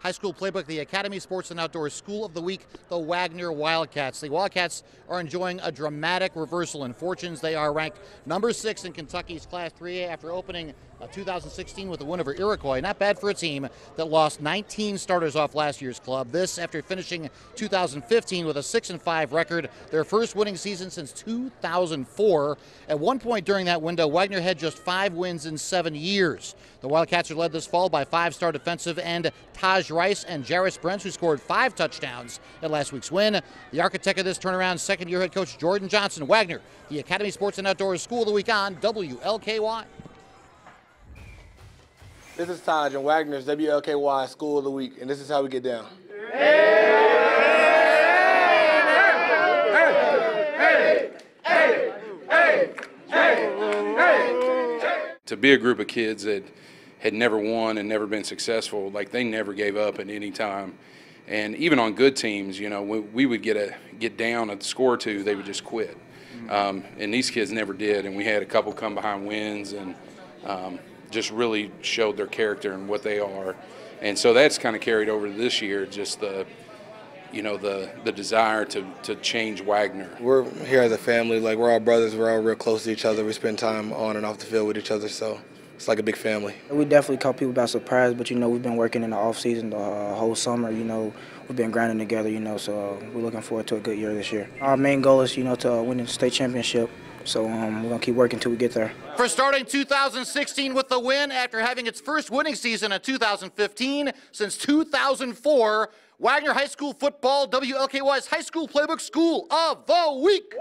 High School Playbook, the Academy Sports and Outdoors School of the Week, the Waggener Wildcats. The Wildcats are enjoying a dramatic reversal in fortunes. They are ranked number six in Kentucky's Class 3A after opening uh, 2016 with a win over Iroquois. Not bad for a team that lost 19 starters off last year's club. This after finishing 2015 with a 6 and 5 record, their first winning season since 2004. At one point during that window, Waggener had just five wins in seven years. The Wildcats are led this fall by five-star defensive end Taj Rice and Jairus Brents, who scored five touchdowns in last week's win. The architect of this turnaround, second-year head coach Jordan Johnson. Waggener, the Academy Sports and Outdoors School of the Week on WLKY. This is Taj and Waggener's WLKY School of the Week, and this is how we get down. To be a group of kids that had never won and never been successful, like they never gave up at any time. And even on good teams, you know, we, we would get a get down a score or two, they would just quit. Um, and these kids never did. And we had a couple come behind wins and um, just really showed their character and what they are. And so that's kind of carried over to this year, just the you know the the desire to to change Waggener. We're here as a family, like we're all brothers. We're all real close to each other. We spend time on and off the field with each other, so it's like a big family. We definitely caught people by surprise, but you know we've been working in the off season the uh, whole summer. You know we've been grinding together. You know, so uh, we're looking forward to a good year this year. Our main goal is you know to uh, win the state championship. So um, we're gonna keep working until we get there. For starting 2016 with the win after having its first winning season in 2015 since 2004, Waggener High School football, WLKY's High School Playbook School of the Week.